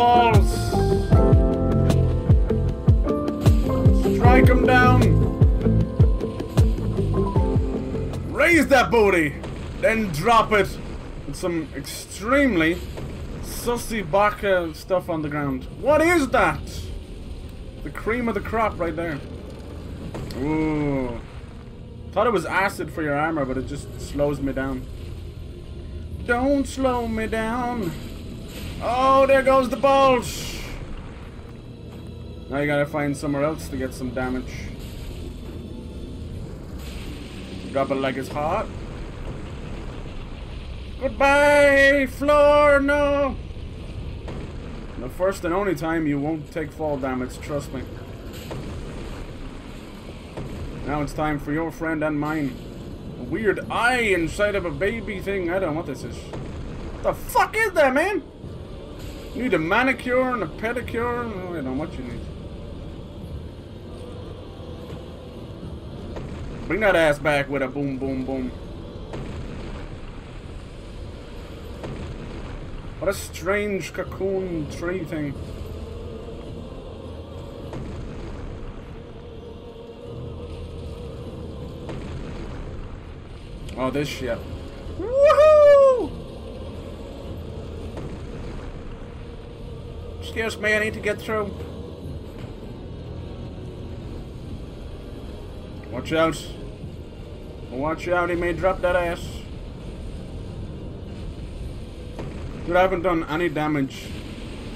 balls. Strike them down. Raise that booty, then drop it. With some extremely sussy baka stuff on the ground. What is that? The cream of the crop right there. Ooh. Thought it was acid for your armor, but it just slows me down. Don't slow me down. Oh, there goes the bulge. Now you gotta find somewhere else to get some damage. Drop it like it's hot. Goodbye, floor, no! The first and only time you won't take fall damage, trust me. Now it's time for your friend and mine. A weird eye inside of a baby thing. I don't know what this is. What the fuck is that, man? You need a manicure and a pedicure. I don't know what you need. Bring that ass back with a boom, boom, boom. What a strange cocoon tree thing. Oh, this shit. Excuse me, I need to get through. Watch out. Watch out, he may drop that ass. Dude, I haven't done any damage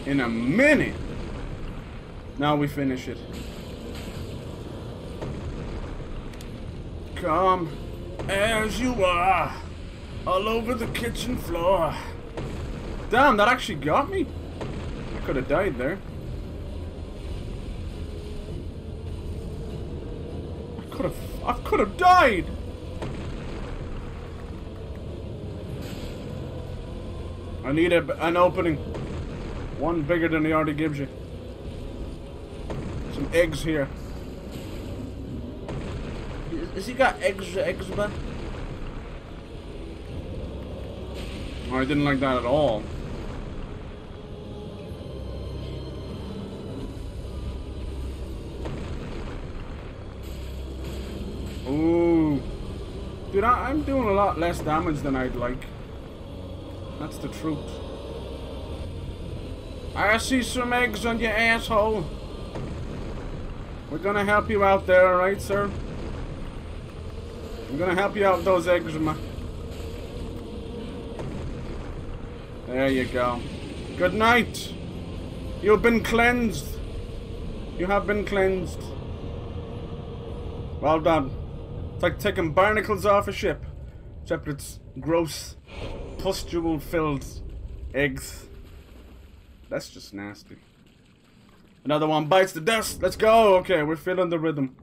in a minute. Now we finish it. Come as you are, all over the kitchen floor. Damn, that actually got me. I could have died there. I could have, I could have died. I need a, an opening. One bigger than he already gives you. Some eggs here. Has he got eggs, eczema? Oh, I didn't like that at all. Dude, I, I'm doing a lot less damage than I'd like. That's the truth. I see some eggs on your asshole. We're gonna help you out there, alright, sir? I'm gonna help you out with those eggs. There you go. Good night. You've been cleansed. You have been cleansed. Well done. It's like taking barnacles off a ship. Except it's gross, pustule-filled eggs. That's just nasty. Another one bites the dust. Let's go. Okay, we're feeling the rhythm.